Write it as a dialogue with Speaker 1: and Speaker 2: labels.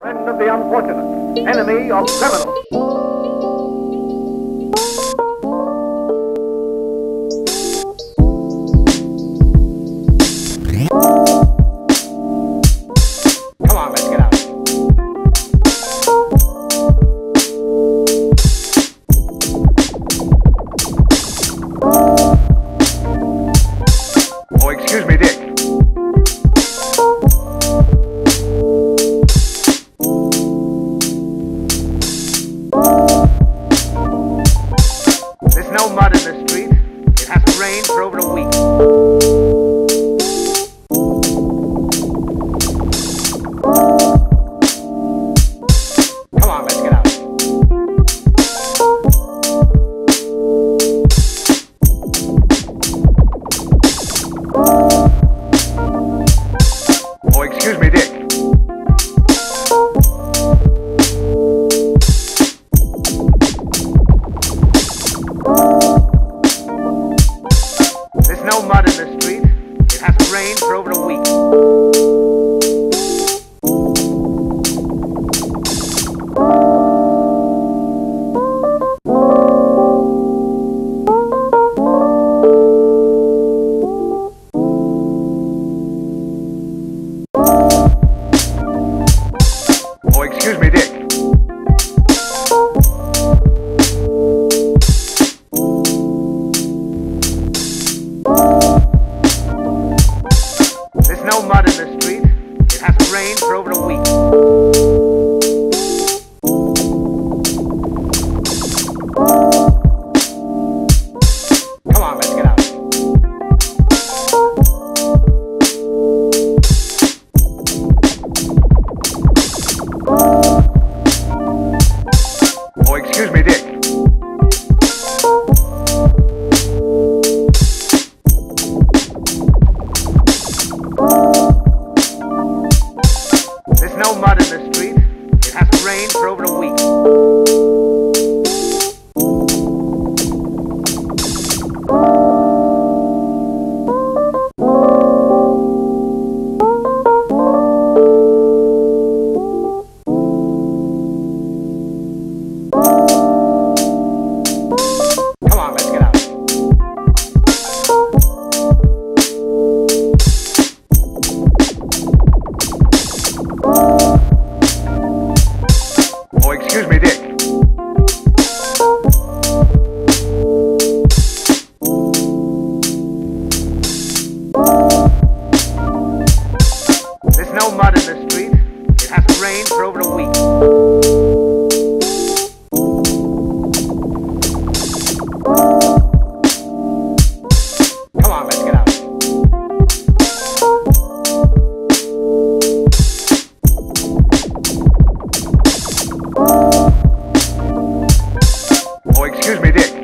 Speaker 1: Friend of the unfortunate, enemy of criminals.
Speaker 2: for over a week. rain for over a week. Oh, excuse me, Dick.